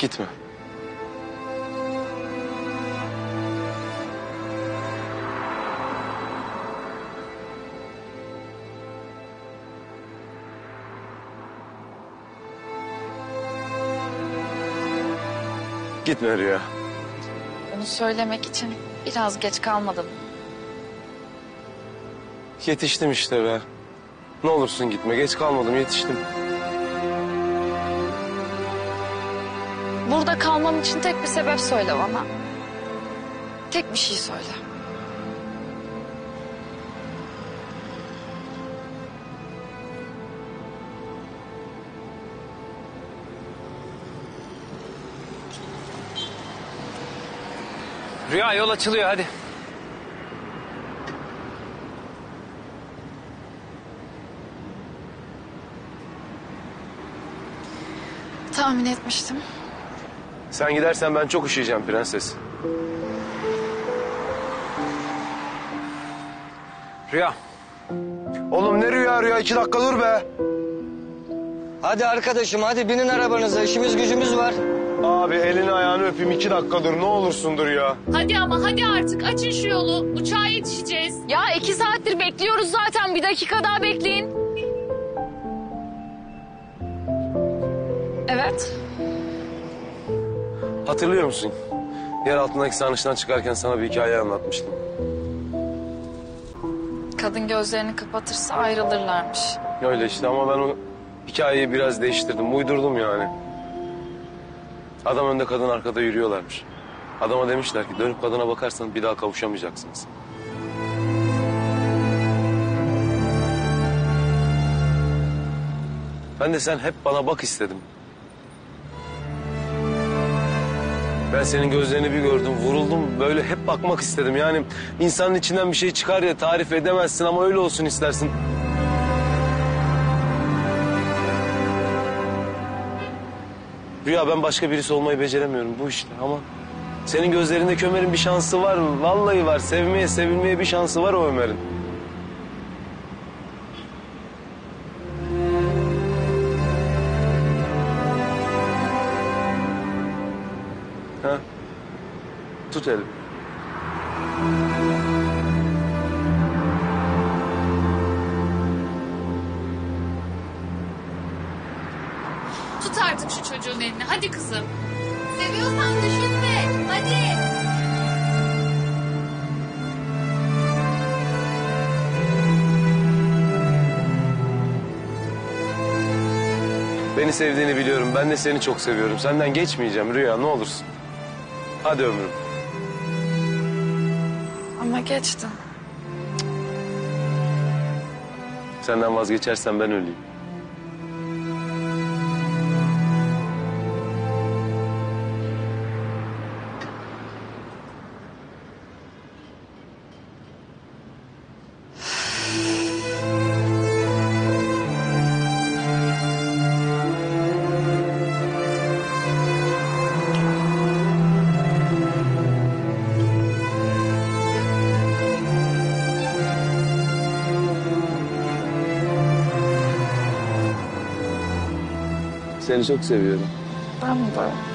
Gitme. Gitme Rüya. Bunu söylemek için biraz geç kalmadım. Yetiştim işte be. Ne olursun gitme. Geç kalmadım yetiştim. Burada kalmam için tek bir sebep söyle bana. Tek bir şey söyle. Rüya yol açılıyor hadi. Tahmin etmiştim. Sen gidersen ben çok üşüyeceğim prenses. Rüya. Oğlum ne rüya rüya? iki dakika dur be. Hadi arkadaşım hadi binin arabanıza işimiz gücümüz var. Abi elini ayağını öpeyim iki dakika dur ne olursun dur ya. Hadi ama hadi artık açın şu yolu. Uçağa yetişeceğiz. Ya iki saattir bekliyoruz zaten. Bir dakika daha bekleyin. Evet. Hatırlıyor musun? Yer altındaki sarnıçtan çıkarken sana bir hikaye anlatmıştım. Kadın gözlerini kapatırsa ayrılırlarmış. Öyle işte ama ben o hikayeyi biraz değiştirdim. Uydurdum yani. Adam önde kadın arkada yürüyorlarmış. Adama demişler ki dönüp kadına bakarsan bir daha kavuşamayacaksınız. Ben de sen hep bana bak istedim. Ben senin gözlerini bir gördüm, vuruldum. Böyle hep bakmak istedim. Yani insanın içinden bir şey çıkar ya tarif edemezsin ama öyle olsun istersin. Rüya ben başka birisi olmayı beceremiyorum bu işte ama... Senin gözlerindeki Ömer'in bir şansı var? Vallahi var. Sevmeye, sevilmeye bir şansı var o Ömer'in. Ha? Tut elimi. Tut artık şu çocuğun elini. Hadi kızım. Seviyorsan düşünme. Hadi. Beni sevdiğini biliyorum. Ben de seni çok seviyorum. Senden geçmeyeceğim Rüya ne olursun. Hadi ömrüm. Ama geçti. Senden vazgeçersen ben öleyim. Seni çok seviyorum. Ben de.